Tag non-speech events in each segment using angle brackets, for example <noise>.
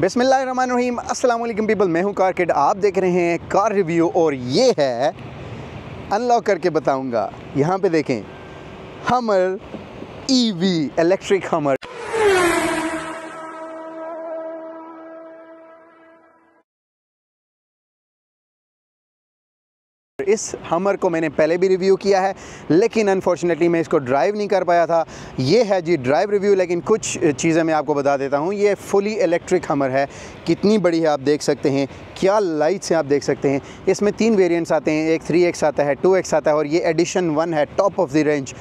बिसमीम अल्लाम पीपल, मैं हूँ कार किड आप देख रहे हैं कार रिव्यू और ये है अनलॉक करके बताऊँगा। यहाँ पे देखें, हमर ईवी इलेक्ट्रिक हमर इस हमर को मैंने पहले भी रिव्यू किया है, लेकिन अनफॉर्चुनेटली मैं इसको ड्राइव नहीं कर पाया था। ये है जी ड्राइव रिव्यू लेकिन कुछ चीज़ें मैं आपको बता देता हूँ। ये फुली इलेक्ट्रिक हमर है। कितनी बड़ी है आप देख सकते हैं। क्या लाइट्स हैं आप देख सकते हैं। इसमें तीन वेरियंट्स आते हैं। एक थ्री एक्स आता है टू एक्स आता है और ये एडिशन वन है टॉप ऑफ़ द रेंज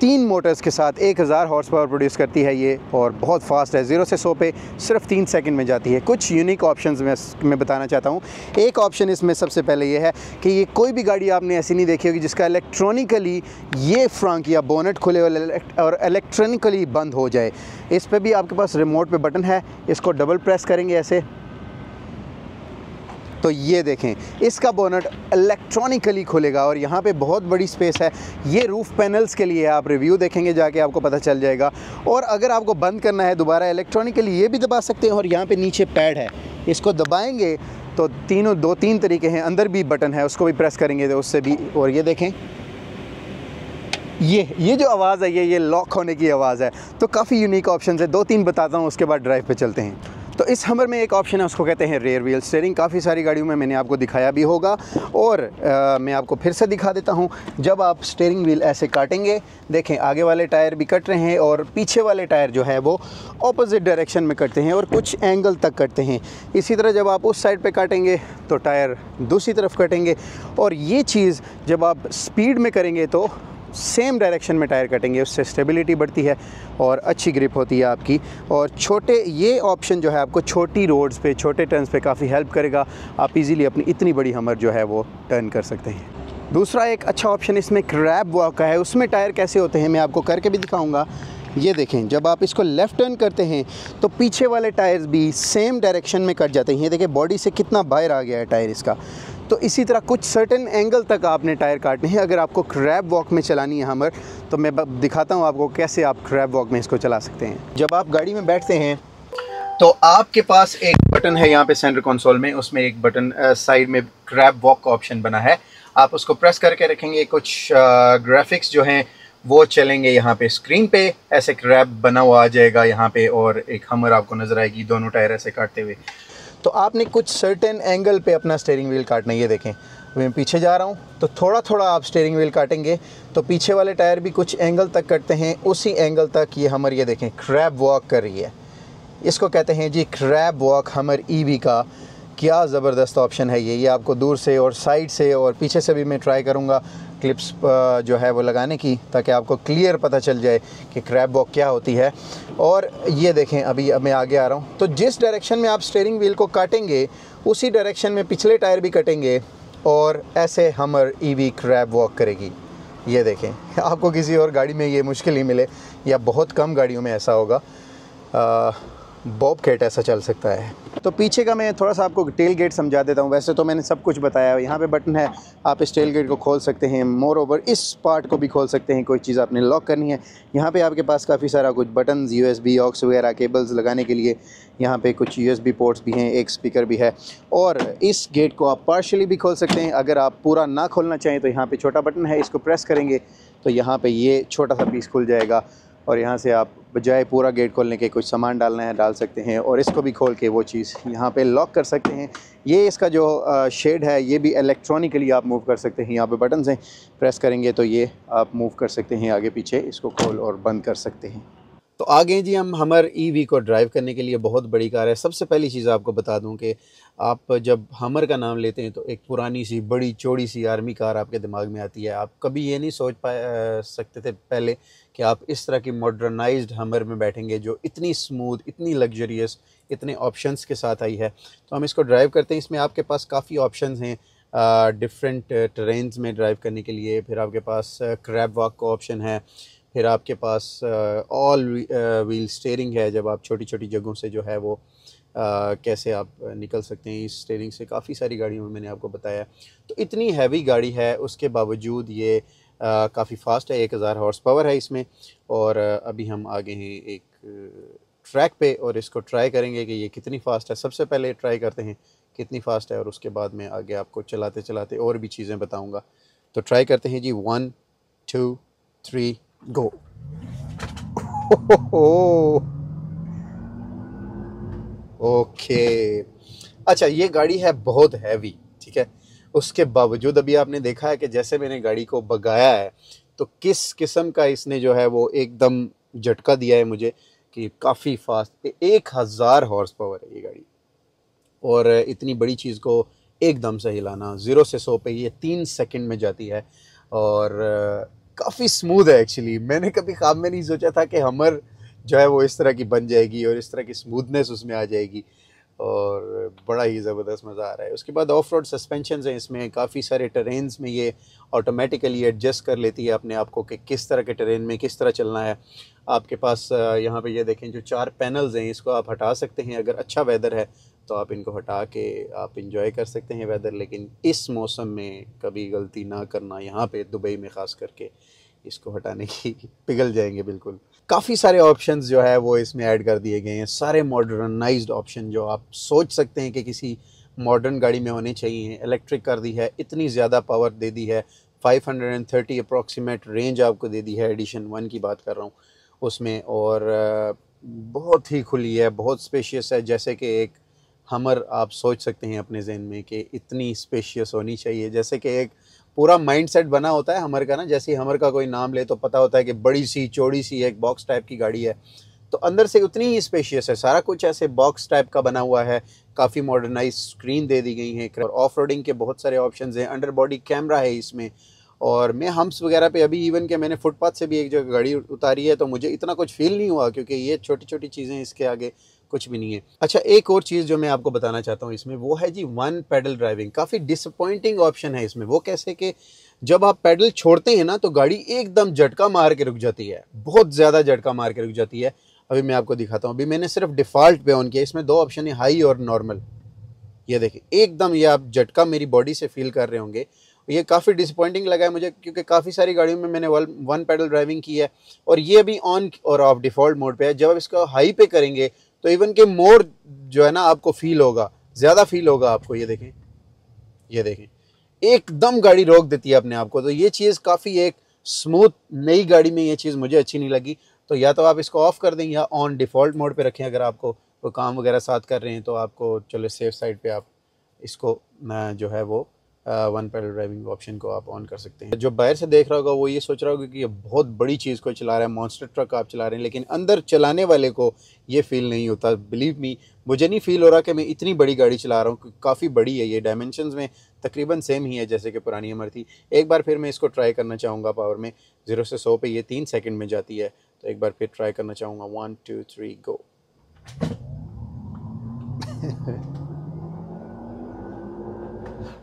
तीन मोटर्स के साथ एक हज़ार हॉर्स पावर प्रोड्यूस करती है ये और बहुत फास्ट है। ज़ीरो से सौ पे सिर्फ़ तीन सेकंड में जाती है। कुछ यूनिक ऑप्शंस मैं मैं बताना चाहता हूँ। एक ऑप्शन इसमें सबसे पहले ये है कि ये कोई भी गाड़ी आपने ऐसी नहीं देखी होगी जिसका इलेक्ट्रॉनिकली ये फ्रंक या बोनेट खुले और इलेक्ट्रॉनिकली बंद हो जाए। इस पर भी आपके पास रिमोट पर बटन है। इसको डबल प्रेस करेंगे ऐसे। तो ये देखें, इसका बोनट इलेक्ट्रॉनिकली खुलेगा और यहाँ पे बहुत बड़ी स्पेस है। ये रूफ़ पैनल्स के लिए आप रिव्यू देखेंगे, जाके आपको पता चल जाएगा। और अगर आपको बंद करना है दोबारा इलेक्ट्रॉनिकली ये भी दबा सकते हैं और यहाँ पर नीचे पैड है। इसको दबाएँगे तो तीनों, दो, तीन तरीके हैं। अंदर भी बटन है, उसको भी प्रेस करेंगे तो उससे भी। और ये देखें, ये ये जो आवाज़ है, ये ये लॉक होने की आवाज़ है। तो काफ़ी यूनिक ऑप्शन है। दो, तीन बताता हूँ, उसके बाद ड्राइव पे चलते हैं। तो इस हमर में एक ऑप्शन है उसको कहते हैं रेयर व्हील स्टेयरिंग काफ़ी सारी गाड़ियों में मैंने आपको दिखाया भी होगा और आ, मैं आपको फिर से दिखा देता हूँ जब आप स्टेयरिंग व्हील ऐसे काटेंगे देखें आगे वाले टायर भी कट रहे हैं और पीछे वाले टायर जो है वो ऑपोजिट डायरेक्शन में कटते हैं और कुछ एंगल तक कटते हैं। इसी तरह जब आप उस साइड पर काटेंगे तो टायर दूसरी तरफ़ कटेंगे और ये चीज़ जब आप स्पीड में करेंगे तो सेम डायरेक्शन में टायर कटेंगे, उससे स्टेबिलिटी बढ़ती है और अच्छी ग्रिप होती है आपकी। और छोटे, ये ऑप्शन जो है आपको छोटी रोड्स पे, छोटे टर्न्स पे काफ़ी हेल्प करेगा। आप इजीली अपनी इतनी बड़ी हमर जो है वो टर्न कर सकते हैं। दूसरा एक अच्छा ऑप्शन इसमें क्रैब वॉक का है। उसमें टायर कैसे होते हैं, मैं आपको करके भी दिखाऊँगा। ये देखें, जब आप इसको लेफ़्ट टर्न करते हैं तो पीछे वाले टायर्स भी सेम डायरेक्शन में कट जाते हैं। ये देखें बॉडी से कितना बाहर आ गया है टायर इसका। तो इसी तरह कुछ सर्टेन एंगल तक आपने टायर काटने हैं। अगर आपको क्रैब वॉक में चलानी है हमर तो मैं दिखाता हूँ आपको कैसे आप क्रैब वॉक में इसको चला सकते हैं। जब आप गाड़ी में बैठते हैं तो आपके पास एक बटन है यहाँ पे सेंटर कंसोल में। उसमें एक बटन साइड में क्रैब वॉक का ऑप्शन बना है। आप उसको प्रेस करके रखेंगे, कुछ ग्राफिक्स जो हैं, वो चलेंगे यहाँ पे स्क्रीन पे। ऐसे क्रैब बना हुआ आ जाएगा यहाँ पे और एक हमर आपको नज़र आएगी दोनों टायर ऐसे काटते हुए। तो आपने कुछ सर्टेन एंगल पे अपना स्टेयरिंग व्हील काटना ये देखें। मैं पीछे जा रहा हूँ तो थोड़ा थोड़ा आप स्टेयरिंग व्हील काटेंगे तो पीछे वाले टायर भी कुछ एंगल तक कटते हैं, उसी एंगल तक ये हमर, ये देखें क्रैब वॉक कर रही है। इसको कहते हैं जी क्रैब वॉक हमर ईवी का। क्या ज़बरदस्त ऑप्शन है ये ये आपको दूर से और साइड से और पीछे से भी मैं ट्राई करूँगा। क्लिप्स जो है वो लगाने की, ताकि आपको क्लियर पता चल जाए कि क्रैब वॉक क्या होती है। और ये देखें, अभी अब मैं आगे आ रहा हूँ। तो जिस डायरेक्शन में आप स्टेयरिंग व्हील को काटेंगे, उसी डायरेक्शन में पिछले टायर भी कटेंगे और ऐसे हमर ईवी क्रैब वॉक करेगी। ये देखें, आपको किसी और गाड़ी में ये मुश्किल ही मिले, या बहुत कम गाड़ियों में ऐसा होगा। बॉब कैट ऐसा चल सकता है। तो पीछे का मैं थोड़ा सा आपको टेल गेट समझा देता हूँ। वैसे तो मैंने सब कुछ बताया यहाँ पे बटन है। आप इस टेल गेट को खोल सकते हैं। मोर ओवर इस पार्ट को भी खोल सकते हैं। कोई चीज़ आपने लॉक करनी है। यहाँ पे आपके पास काफ़ी सारा कुछ button U S B aux वगैरह केबल्स लगाने के लिए यहाँ पे कुछ यू एस बी पोर्ट्स भी हैं। एक स्पीकर भी है। और इस गेट को आप पार्शली भी खोल सकते हैं। अगर आप पूरा ना खोलना चाहें तो यहाँ पर छोटा बटन है। इसको प्रेस करेंगे तो यहाँ पर ये छोटा सा पीस खुल जाएगा। और यहाँ से आप बजाय पूरा गेट खोलने के कुछ सामान डालना है, डाल सकते हैं और इसको भी खोल के वो चीज़ यहाँ पे लॉक कर सकते हैं। ये इसका जो शेड है, ये भी इलेक्ट्रॉनिकली आप मूव कर सकते हैं। यहाँ पे बटन से प्रेस करेंगे तो ये आप मूव कर सकते हैं आगे पीछे, इसको खोल और बंद कर सकते हैं। तो आगे जी हम, हमर ईवी को ड्राइव करने के लिए बहुत बड़ी कार है। सबसे पहली चीज़ आपको बता दूँ कि आप जब हमर का नाम लेते हैं तो एक पुरानी सी, बड़ी, चौड़ी सी आर्मी कार आपके दिमाग में आती है। आप कभी ये नहीं सोच पा सकते थे पहले कि आप इस तरह की मॉडर्नाइज्ड हमर में बैठेंगे, जो इतनी स्मूथ इतनी लग्जरियस इतने ऑप्शंस के साथ आई है। तो हम इसको ड्राइव करते हैं। इसमें आपके पास काफ़ी ऑप्शन हैं डिफरेंट ट्रेन्स में ड्राइव करने के लिए। फिर आपके पास क्रैब वॉक का ऑप्शन है। फिर आपके पास ऑल व्हील स्टेयरिंग है जब आप छोटी छोटी जगहों से जो है वो आ, कैसे आप निकल सकते हैं इस स्टेयरिंग से। काफ़ी सारी गाड़ियों में मैंने आपको बताया। तो इतनी हैवी गाड़ी है उसके बावजूद ये काफ़ी फास्ट है एक हज़ार हॉर्स पावर है इसमें। और अभी हम आगे हैं एक ट्रैक पे और इसको ट्राई करेंगे कि ये कितनी फ़ास्ट है। सबसे पहले ट्राई करते हैं कितनी फ़ास्ट है और उसके बाद में आगे आपको चलाते चलाते और भी चीज़ें बताऊँगा। तो ट्राई करते हैं जी one two three go okay <laughs> अच्छा ये गाड़ी है बहुत हैवी ठीक है? उसके बावजूद अभी आपने देखा है कि जैसे मैंने गाड़ी को बगाया है तो किस किस्म का इसने जो है वो एकदम झटका दिया है मुझे कि काफ़ी फास्ट एक हज़ार हॉर्स पावर है ये गाड़ी। और इतनी बड़ी चीज़ को एकदम से हिलाना ज़ीरो से सौ पे ये तीन सेकंड में जाती है। और काफ़ी स्मूथ है एक्चुअली मैंने कभी ख्वाब में नहीं सोचा था कि हमर जो है वो इस तरह की बन जाएगी और इस तरह की स्मूथनेस उसमें आ जाएगी। और बड़ा ही ज़बरदस्त मज़ा आ रहा है। उसके बाद ऑफ़ रोड सस्पेंशन हैं इसमें, काफ़ी सारे टरेन्स में ये ऑटोमेटिकली एडजस्ट कर लेती है अपने आप को कि किस तरह के टरेन में किस तरह चलना है। आपके पास यहाँ पे ये देखें, जो चार पैनल्स हैं, इसको आप हटा सकते हैं। अगर अच्छा वेदर है तो आप इनको हटा के आप इंजॉय कर सकते हैं वेदर लेकिन इस मौसम में कभी गलती ना करना यहाँ पे दुबई में ख़ास करके, इसको हटाने की <laughs> पिघल जाएँगे बिल्कुल। काफ़ी सारे ऑप्शंस जो है वो इसमें ऐड कर दिए गए हैं। सारे मॉडर्नाइज्ड ऑप्शन जो आप सोच सकते हैं कि किसी मॉडर्न गाड़ी में होने चाहिए। इलेक्ट्रिक कर दी है, इतनी ज़्यादा पावर दे दी है। 530 अप्रॉक्सीमेट रेंज आपको दे दी है। एडिशन वन की बात कर रहा हूँ उसमें और बहुत ही खुली है, बहुत स्पेशियस है। जैसे कि एक हमर आप सोच सकते हैं अपने जहन में कि इतनी स्पेशियस होनी चाहिए। जैसे कि एक पूरा माइंडसेट बना होता है हमर का ना, जैसे हमर का कोई नाम ले तो पता होता है कि बड़ी सी, चौड़ी सी एक बॉक्स टाइप की गाड़ी है। तो अंदर से उतनी ही स्पेशियस है। सारा कुछ ऐसे बॉक्स टाइप का बना हुआ है। काफ़ी मॉडर्नाइज स्क्रीन दे दी गई है। और ऑफ़ रोडिंग के बहुत सारे ऑप्शन हैं। अंडर बॉडी कैमरा है इसमें। और मैं हम्स वगैरह पे अभी इवन के मैंने फुटपाथ से भी एक जगह गाड़ी उतारी है तो मुझे इतना कुछ फील नहीं हुआ क्योंकि ये छोटी छोटी चीज़ें इसके आगे कुछ भी नहीं है। अच्छा एक और चीज़ जो मैं आपको बताना चाहता हूँ इसमें, वो है जी वन पैडल ड्राइविंग काफ़ी डिसअपॉइंटिंग ऑप्शन है इसमें। वो कैसे कि जब आप पैडल छोड़ते हैं ना तो गाड़ी एकदम झटका मार के रुक जाती है। बहुत ज़्यादा झटका मार के रुक जाती है। अभी मैं आपको दिखाता हूँ। अभी मैंने सिर्फ़ डिफ़ॉल्ट पे ऑन किया। इसमें दो ऑप्शन है हाई और नॉर्मल ये देखें एकदम ये आप झटका मेरी बॉडी से फील कर रहे होंगे। ये काफ़ी डिसअपॉइंटिंग लगा है मुझे, क्योंकि काफ़ी सारी गाड़ियों में मैंने वन पैडल ड्राइविंग की है, और ये भी ऑन और ऑफ़ डिफ़ॉल्ट मोड पे है। जब आप इसको हाई पे करेंगे तो इवन के मोर जो है ना, आपको फील होगा, ज़्यादा फील होगा आपको, ये देखें ये देखें। एकदम गाड़ी रोक देती है अपने आप को तो ये चीज़ काफ़ी एक स्मूथ नई गाड़ी में ये चीज़ मुझे अच्छी नहीं लगी। तो या तो आप इसको ऑफ़ कर दें, या ऑन डिफ़ॉल्ट मोड पे रखें, अगर आपको कोई काम वगैरह साथ कर रहे हैं तो आपको, चलो सेफ़ साइड पे आप इसको जो है वो वन पैडल ड्राइविंग ऑप्शन को आप ऑन कर सकते हैं। जो बाहर से देख रहा होगा, वो ये सोच रहा होगा कि ये बहुत बड़ी चीज़ को चला रहा है मॉन्स्टर ट्रक आप चला रहे हैं, लेकिन अंदर चलाने वाले को ये फील नहीं होता। बिलीव मी मुझे नहीं फील हो रहा कि मैं इतनी बड़ी गाड़ी चला रहा हूँ काफ़ी बड़ी है ये। डायमेंशन में तकरीबन सेम ही है, जैसे कि पुरानी अमर थी। एक बार फिर मैं इसको ट्राई करना चाहूँगा पावर में। ज़ीरो से सौ पे ये तीन सेकंड में जाती है। तो एक बार फिर ट्राई करना चाहूँगा। वन टू थ्री गो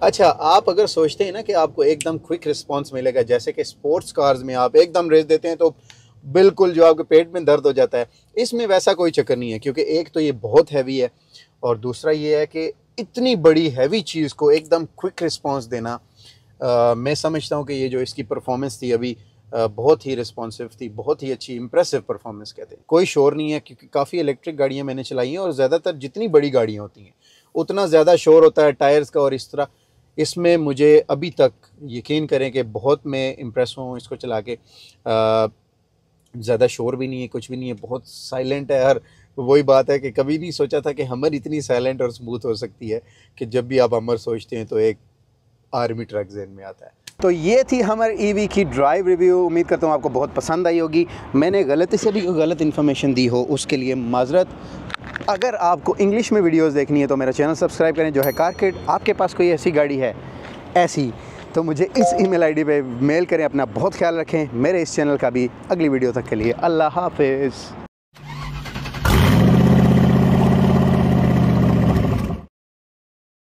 अच्छा आप अगर सोचते हैं ना कि आपको एकदम क्विक रिस्पांस मिलेगा जैसे कि स्पोर्ट्स कार्स में आप एकदम रेस देते हैं तो बिल्कुल जो आपके पेट में दर्द हो जाता है। इसमें वैसा कोई चक्कर नहीं है क्योंकि एक तो ये बहुत हैवी है और दूसरा ये है कि इतनी बड़ी हैवी चीज़ को एकदम क्विक रिस्पॉन्स देना आ, मैं समझता हूँ कि ये जो इसकी परफॉर्मेंस थी अभी बहुत ही रिस्पॉन्सिव थी बहुत ही अच्छी इंप्रेसिव परफॉर्मेंस कहते हैं। कोई शोर नहीं है क्योंकि काफ़ी इलेक्ट्रिक गाड़ियाँ मैंने चलाई हैं और ज़्यादातर जितनी बड़ी गाड़ियाँ होती हैं उतना ज़्यादा शोर होता है टायर्स का और इस तरह। इसमें मुझे अभी तक यकीन करें कि बहुत मैं इम्प्रेस हूँ इसको चला के। ज़्यादा शोर भी नहीं है, कुछ भी नहीं है, बहुत साइलेंट है हर वही बात है कि कभी नहीं सोचा था कि हमर इतनी साइलेंट और स्मूथ हो सकती है कि जब भी आप हमर सोचते हैं तो एक आर्मी ट्रक जहन में आता है। तो ये थी हमारे ईवी की ड्राइव रिव्यू उम्मीद करता हूँ आपको बहुत पसंद आई होगी। मैंने गलती से भी गलत इन्फॉर्मेशन दी हो, उसके लिए माजरत। अगर आपको इंग्लिश में वीडियोस देखनी है तो मेरा चैनल सब्सक्राइब करें, जो है कारकेट आपके पास कोई ऐसी गाड़ी है, ऐसी तो मुझे इस ईमेल आईडी पे मेल करें, अपना बहुत ख्याल रखें। मेरे इस चैनल का भी अगली वीडियो तक के लिए अल्लाह हाफिज़।